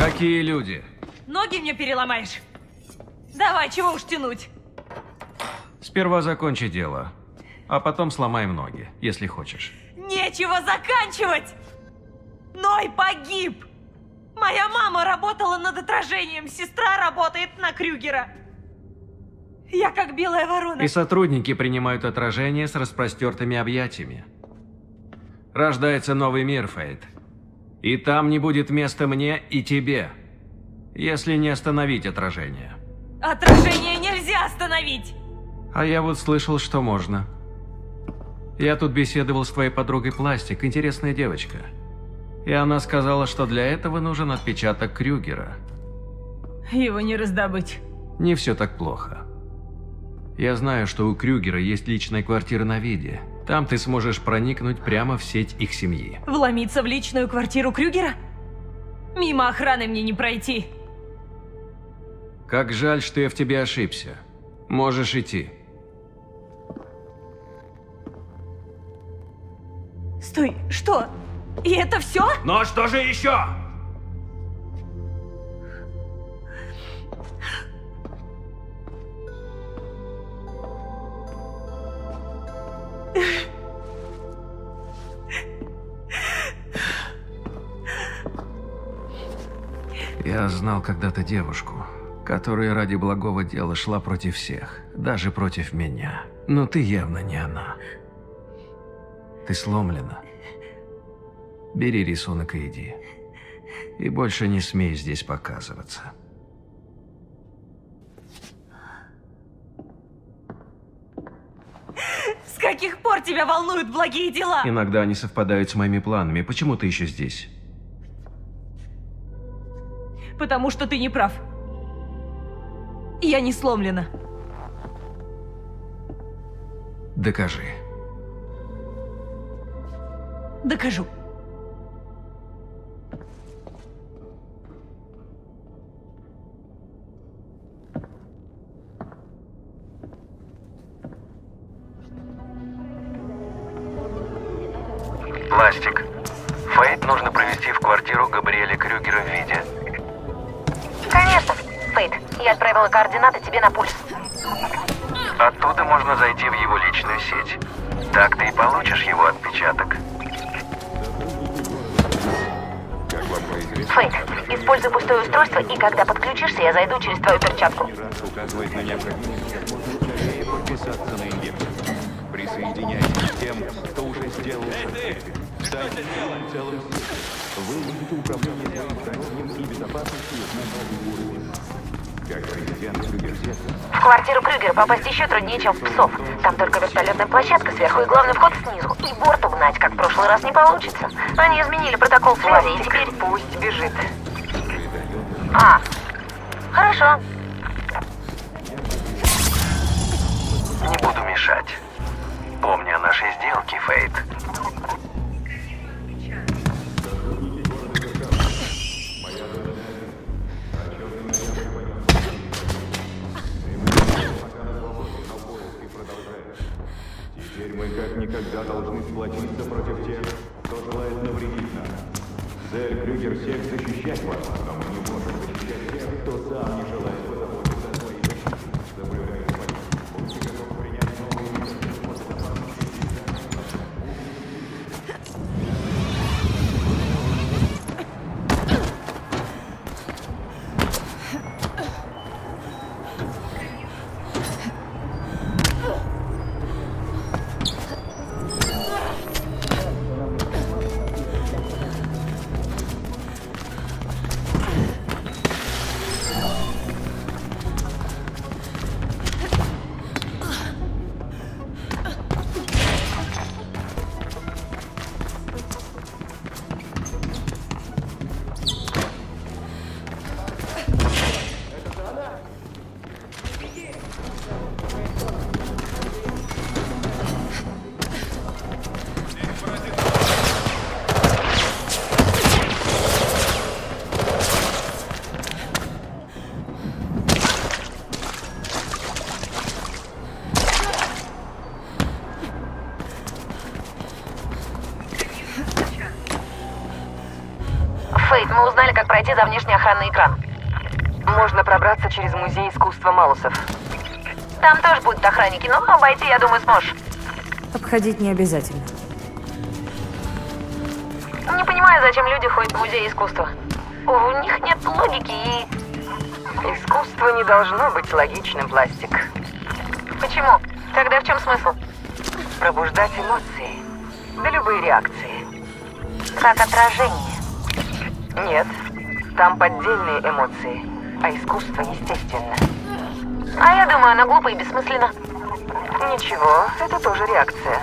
Какие люди? Ноги мне переломаешь? Давай, чего уж тянуть? Сперва закончи дело, а потом сломаем ноги, если хочешь. Нечего заканчивать! Ной погиб! Моя мама работала над отражением, сестра работает на Крюгера. Я как белая ворона. И сотрудники принимают отражение с распростертыми объятиями. Рождается новый мир, Фейт. И там не будет места мне и тебе, если не остановить отражение. Отражение нельзя остановить! А я вот слышал, что можно. Я тут беседовал с твоей подругой Пластик, интересная девочка. И она сказала, что для этого нужен отпечаток Крюгера. Его не раздобыть. Не все так плохо. Я знаю, что у Крюгера есть личная квартира на виде. Там ты сможешь проникнуть прямо в сеть их семьи. Вломиться в личную квартиру Крюгера? Мимо охраны мне не пройти. Как жаль, что я в тебе ошибся. Можешь идти. Стой, что? И это все? Но что же еще? Знал когда-то девушку, которая ради благого дела шла против всех, даже против меня. Но ты явно не она. Ты сломлена. Бери рисунок и иди. И больше не смей здесь показываться. С каких пор тебя волнуют благие дела? Иногда они совпадают с моими планами. Почему ты еще здесь? Потому что ты не прав. Я не сломлена. Докажи. Докажу. Пластик. Фейт нужно провести в квартиру Габриэля Крюгера в виде. Фейт, я отправила координаты тебе на пульс. Оттуда можно зайти в его личную сеть. Так ты и получишь его отпечаток. Фейт, используй пустое устройство, и когда подключишься, я зайду через твою перчатку. указывает на необходимость как можно скорее подписаться на инъекцию. Присоединяйтесь к тем, кто уже сделал шаг. Станьте целым целым. Вы будете управление своим здоровьем и безопасностью на новый уровень. В квартиру Крюгера попасть еще труднее, чем в псов. Там только вертолетная площадка сверху и главный вход снизу. И борт угнать, как в прошлый раз, не получится. Они изменили протокол связи, и теперь пусть бежит. А, хорошо. Сплотиться против тех, кто желает навредить нам. Цель Крюгер всех защищать вас, но пройти за внешний охранный экран. Можно пробраться через музей искусства Малусов. Там тоже будут охранники, но обойти, я думаю, сможешь. Обходить не обязательно. Не понимаю, зачем люди ходят в музей искусства. У них нет логики и... Искусство не должно быть логичным, пластик. Почему? Тогда в чем смысл? Пробуждать эмоции. Да любые реакции. Как отражение. Нет, там поддельные эмоции, а искусство естественно. А я думаю, оно глупо и бессмысленно. Ничего, это тоже реакция.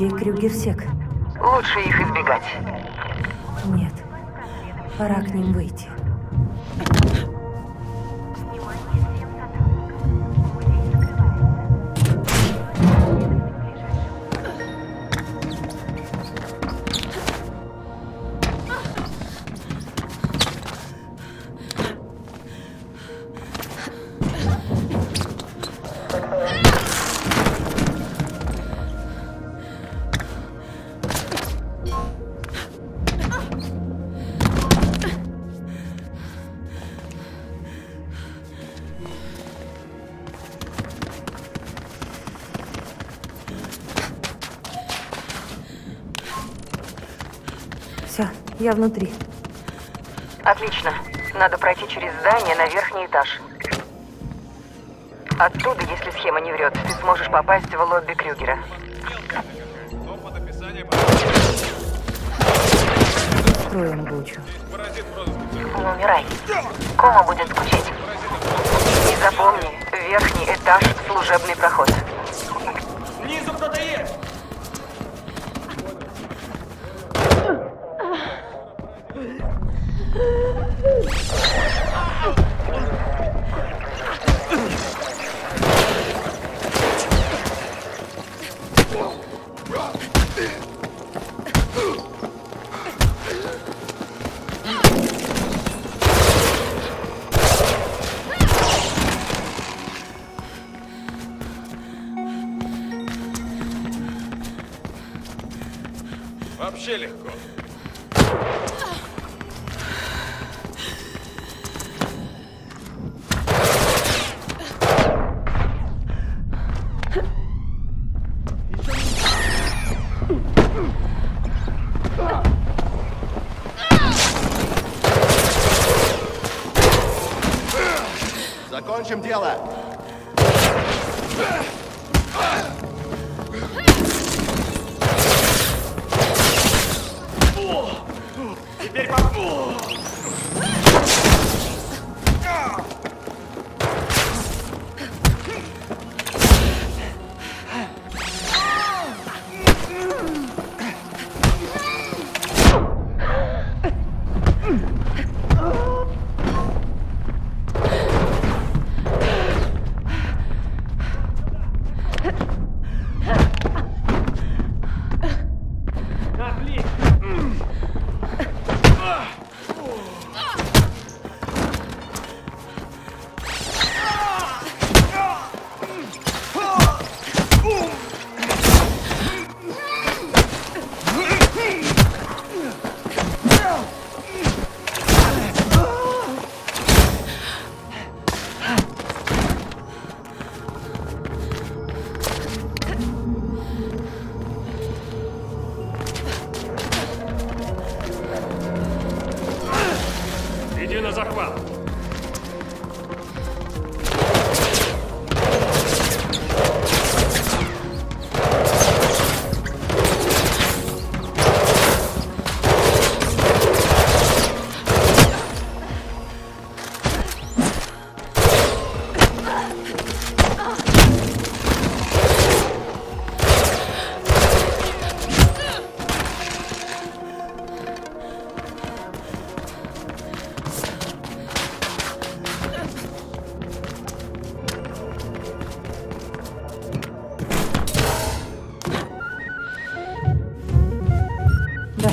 Везде Крюгерсек. Лучше их избегать. Нет. Пора к ним выйти. Я внутри. Отлично. Надо пройти через здание на верхний этаж. Оттуда, если схема не врет, ты сможешь попасть в лобби Крюгера. Строим бучу. Не умирай. Кома будет скучать. И запомни, верхний этаж — служебный проход. Снизу кто-то есть! Закончим дело. Теперь по...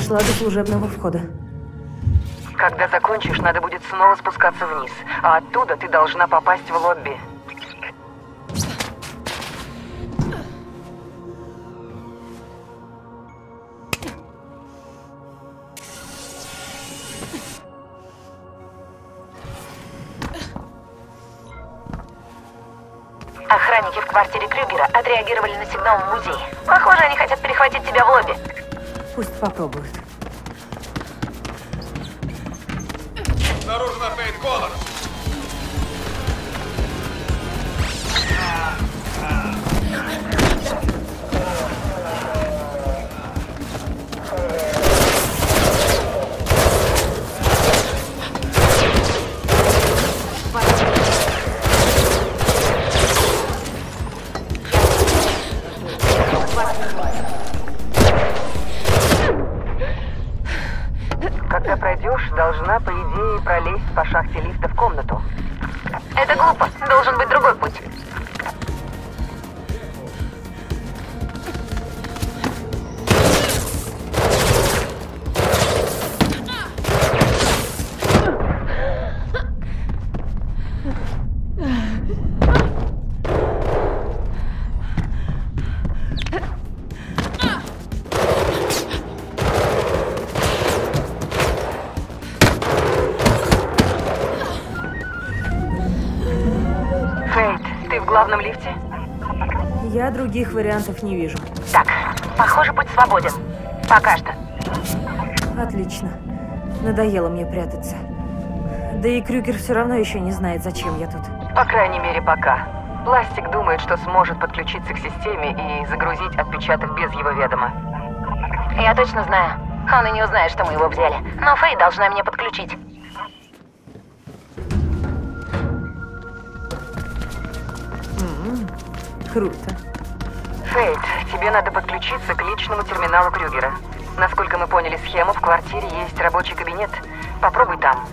Дошла до служебного входа. Когда закончишь, надо будет снова спускаться вниз, а оттуда ты должна попасть в лобби. Охранники в квартире Крюгера отреагировали на сигнал в музее. Похоже, они хотят перехватить тебя в лобби. Пусть попробуют. Пройдешь, должна, по идее, пролезть по шахте лифта в комнату. Это глупо. Должен быть другой путь. Других вариантов не вижу. Так, похоже, путь свободен. Пока что. Отлично. Надоело мне прятаться. Да и Крюгер все равно еще не знает, зачем я тут. По крайней мере, пока. Пластик думает, что сможет подключиться к системе и загрузить отпечаток без его ведома. Я точно знаю. Он и не узнает, что мы его взяли. Но Фэй должна меня подключить. Круто. Фейт, тебе надо подключиться к личному терминалу Крюгера. Насколько мы поняли схему, в квартире есть рабочий кабинет. Попробуй там.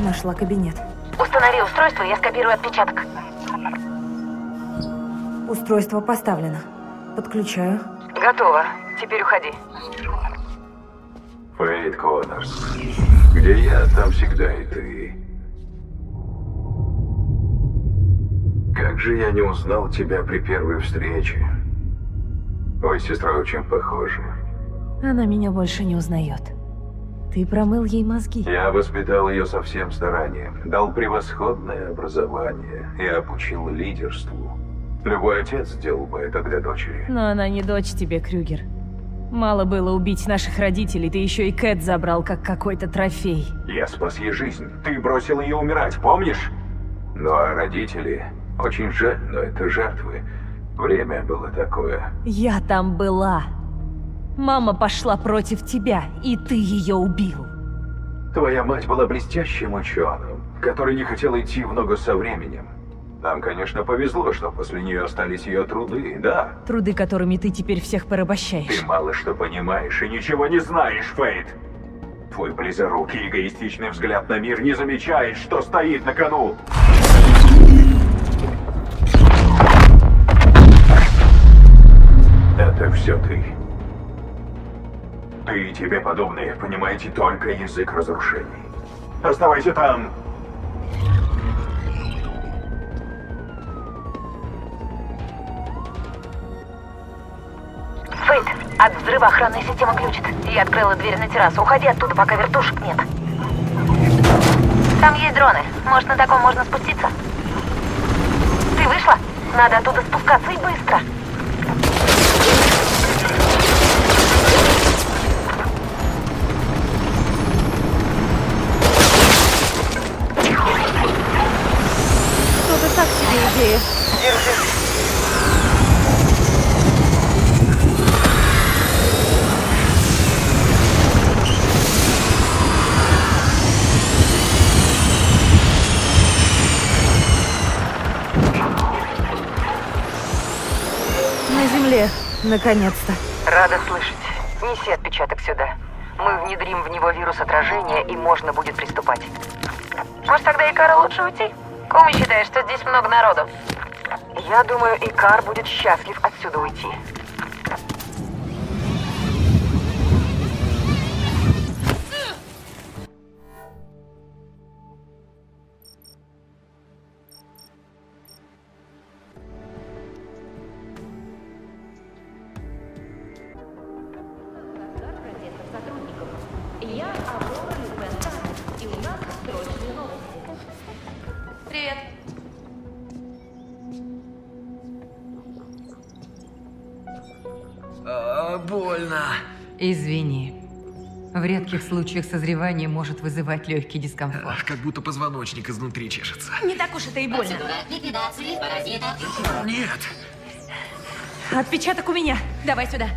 Нашла кабинет. Установи устройство, я скопирую отпечаток. Устройство поставлено. Подключаю. Готово. Теперь уходи. Фейт Коннорс. Где я, там всегда и ты. Как же я не узнал тебя при первой встрече? Ой, сестра очень похожа. Она меня больше не узнает. Ты промыл ей мозги. Я воспитал ее со всем старанием, дал превосходное образование и обучил лидерству. Любой отец сделал бы это для дочери. Но она не дочь тебе, Крюгер. Мало было убить наших родителей, ты еще и Кэт забрал, как какой-то трофей. Я спас ей жизнь. Ты бросил ее умирать, помнишь? Ну а родители... Очень жаль, но это жертвы. Время было такое. Я там была. Мама пошла против тебя, и ты ее убил. Твоя мать была блестящим ученым, который не хотел идти в ногу со временем. Нам, конечно, повезло, что после нее остались ее труды, да. Труды, которыми ты теперь всех порабощаешь. Ты мало что понимаешь и ничего не знаешь, Фейт. Твой близорукий эгоистичный взгляд на мир не замечает, что стоит на кону. Это все ты. Ты и тебе подобные понимаете только язык разрушений. Оставайся там. Фейт, от взрыва охранная система глючит. Я открыла дверь на террасу. Уходи оттуда, пока вертушек нет. Там есть дроны. Может, на таком можно спуститься? Ты вышла? Надо оттуда спускаться и быстро. На земле, наконец-то. Рада слышать. Неси отпечаток сюда. Мы внедрим в него вирус отражения, и можно будет приступать. Может, тогда Икара лучше уйти? Куми считает, что здесь много народу. Я думаю, Икар будет счастлив отсюда уйти. Извини. В редких случаях созревание может вызывать легкий дискомфорт. Как будто позвоночник изнутри чешется. Не так уж это и больно. Нет. Отпечаток у меня. Давай сюда.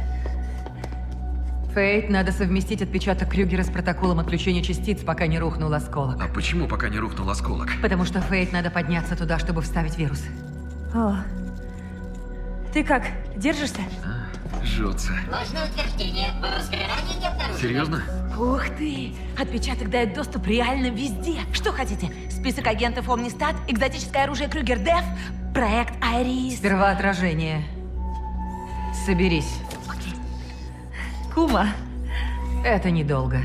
Фейт, надо совместить отпечаток Крюгера с протоколом отключения частиц, пока не рухнул осколок. А почему пока не рухнул осколок? Потому что Фейт надо подняться туда, чтобы вставить вирус. О. Ты как, держишься? Жжется. Серьезно? Ух ты! Отпечаток дает доступ реально везде. Что хотите? Список агентов Омнистат, экзотическое оружие Крюгер Дев, проект Айрис. Сперва отражение. Соберись. Кума, Это недолго.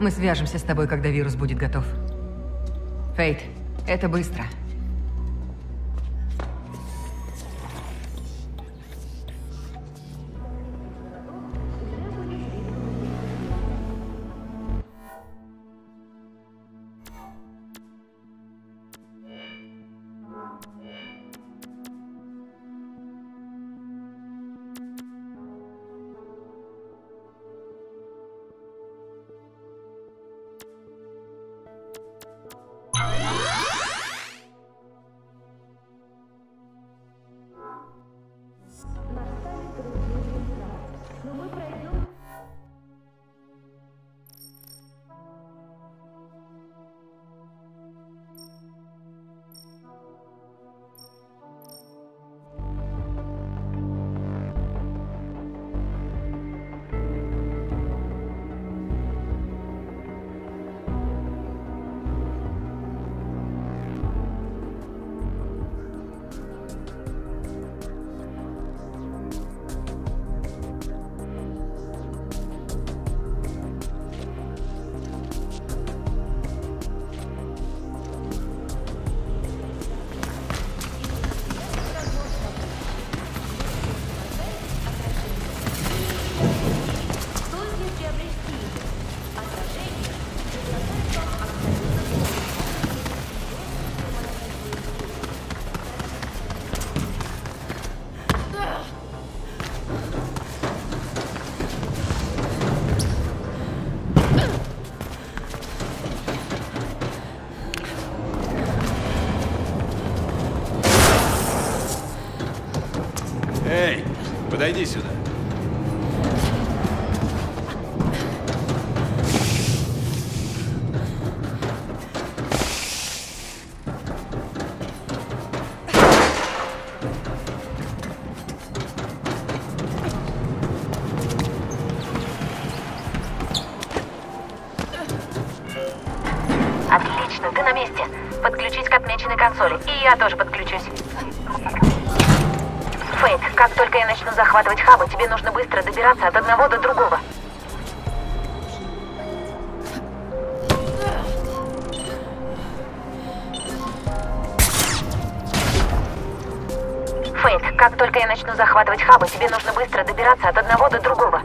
Мы свяжемся с тобой, когда вирус будет готов. Фейт, это быстро. Подойди сюда. Отлично, ты на месте. Подключись к отмеченной консоли. И я тоже подключусь. Фейт, как только я начну захватывать хабы, тебе нужно быстро добираться от одного до другого. Фейт, как только я начну захватывать хабы, тебе нужно быстро добираться от одного до другого.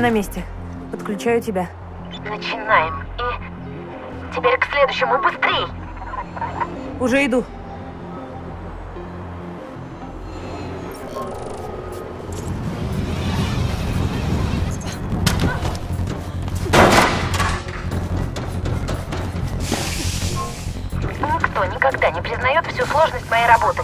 Я на месте. Подключаю тебя. Начинаем. И теперь к следующему быстрей. Уже иду. Никто никогда не признает всю сложность моей работы.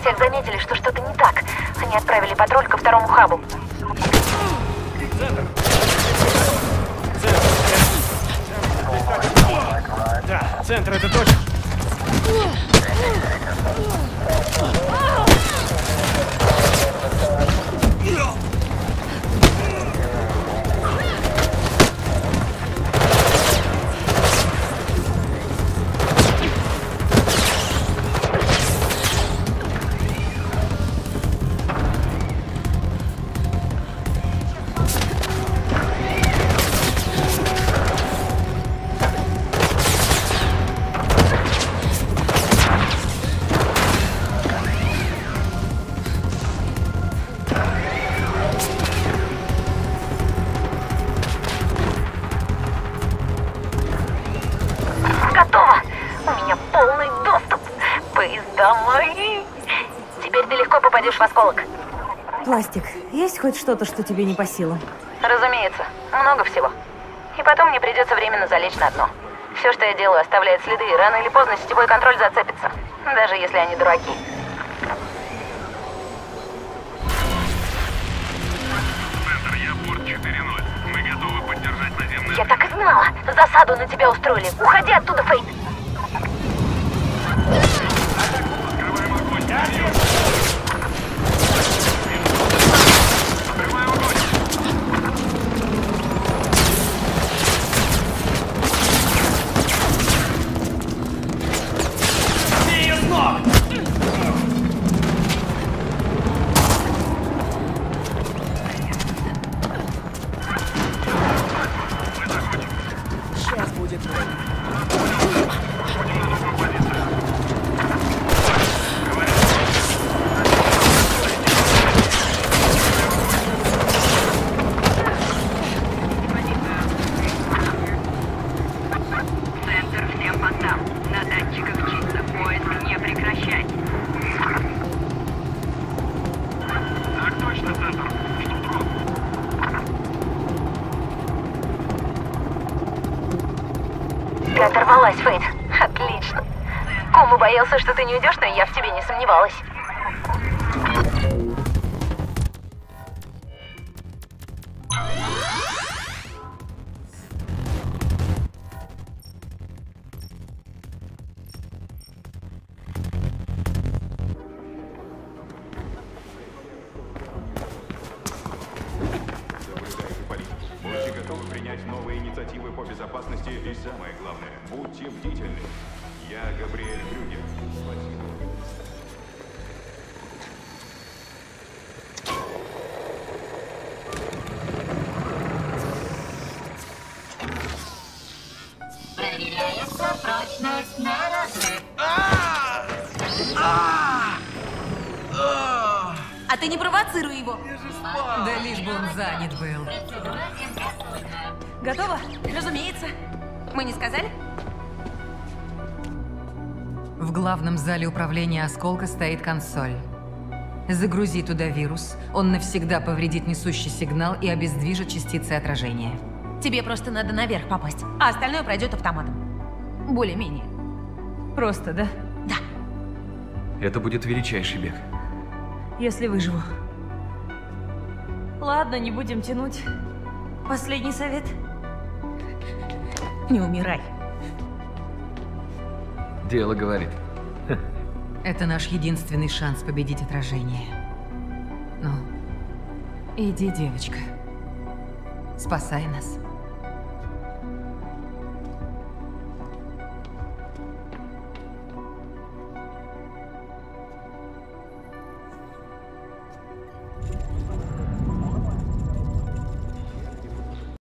Всех заметили, что что-то не так. Они отправили патруль ко второму хабу. Да, центр это точно. Готово! В осколок. Пластик. Есть хоть что-то, что тебе не по силам? Разумеется, много всего. И потом мне придется временно залечь на дно. Все, что я делаю, оставляет следы, и рано или поздно сетевой контроль зацепится. Даже если они дураки. Центр, я борт 4.0. Мы готовы поддержать наземный Я так и знала! Засаду на тебя устроили. Уходи оттуда, Фейт! Открываем огонь. Зале управления осколка стоит консоль. Загрузи туда вирус, он навсегда повредит несущий сигнал и обездвижит частицы отражения. Тебе просто надо наверх попасть, а остальное пройдет автоматом. Более-менее. Просто, да? Да. Это будет величайший бег. Если выживу. Ладно, не будем тянуть. Последний совет. Не умирай. Дело говорит. Это наш единственный шанс победить отражение. Ну, иди, девочка. Спасай нас.